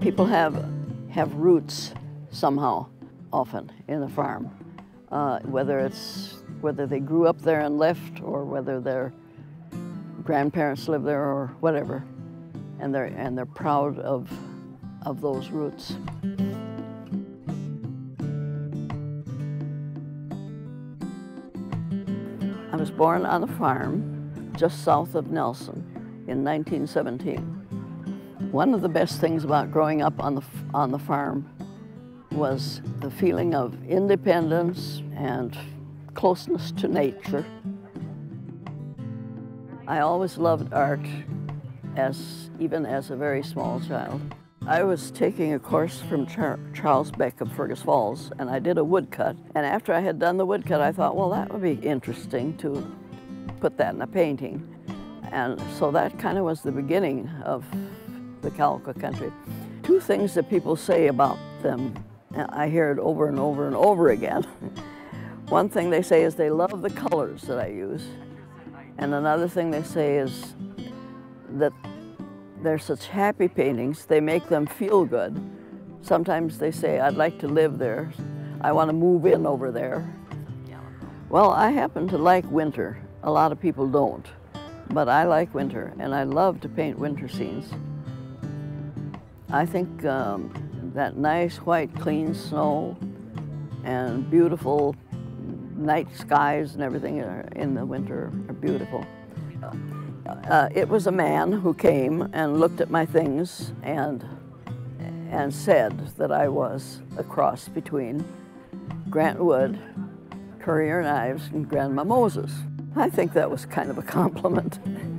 people have, have roots somehow, often, in the farm. Uh, whether it's whether they grew up there and left or whether their grandparents live there or whatever. And they're, and they're proud of, of those roots. I was born on a farm just south of Nelson in 1917. One of the best things about growing up on the, on the farm was the feeling of independence and closeness to nature. I always loved art, as, even as a very small child. I was taking a course from Char Charles Beck of Fergus Falls, and I did a woodcut. And after I had done the woodcut, I thought, well, that would be interesting to put that in a painting. And so that kind of was the beginning of the Calico country. Two things that people say about them, I hear it over and over and over again. One thing they say is they love the colors that I use. And another thing they say is that they're such happy paintings, they make them feel good. Sometimes they say, I'd like to live there. I want to move in over there. Well, I happen to like winter. A lot of people don't. But I like winter, and I love to paint winter scenes. I think um, that nice white clean snow and beautiful night skies and everything in the winter are beautiful. Uh, it was a man who came and looked at my things and, and said that I was a cross between Grant Wood, Currier and Ives, and Grandma Moses. I think that was kind of a compliment.